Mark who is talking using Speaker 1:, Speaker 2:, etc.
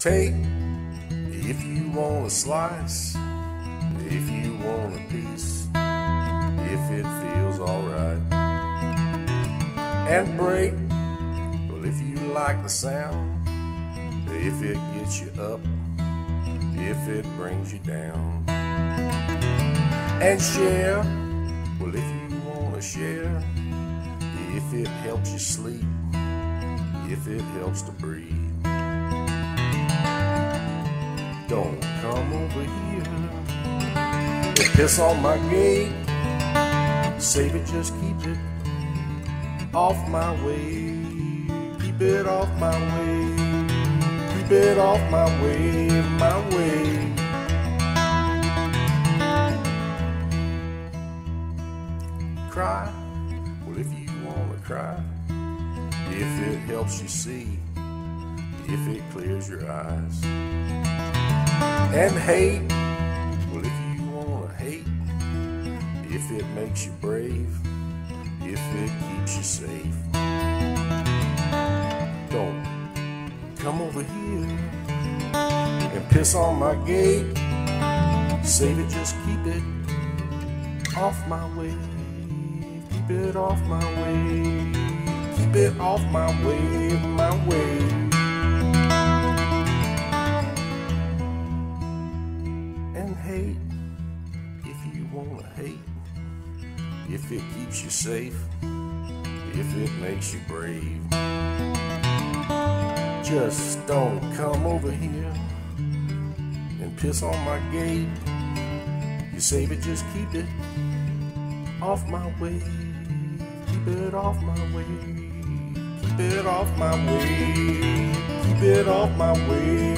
Speaker 1: Take if you want a slice, if you want a piece, if it feels alright. And break, well, if you like the sound, if it gets you up, if it brings you down. And share, well, if you want to share, if it helps you sleep, if it helps to breathe. Don't come over here and piss on my gate. Save it, just keep it off my way. Keep it off my way. Keep it off my way, my way. Cry, well, if you want to cry, if it helps you see, if it clears your eyes. And hate, well, if you want to hate, if it makes you brave, if it keeps you safe. Don't come over here and piss on my gate. Save it, just keep it off my way. Keep it off my way. Keep it off my way, my way. If wanna hate. If it keeps you safe, if it makes you brave. Just don't come over here and piss on my gate. You save it, just keep it off my way. Keep it off my way. Keep it off my way. Keep it off my way,